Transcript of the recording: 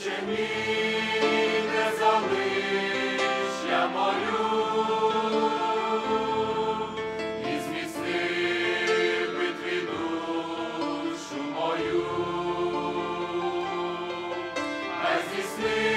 Отче мій, не залиш, я молю. Christmas.